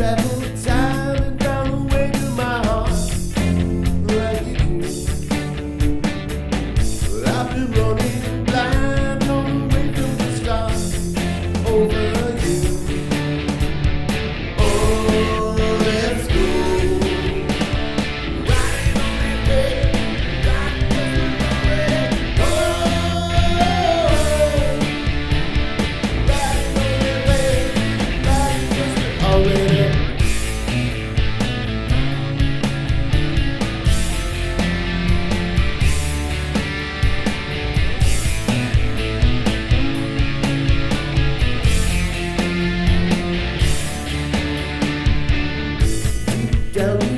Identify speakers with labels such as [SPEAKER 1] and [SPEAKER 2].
[SPEAKER 1] traveled tell me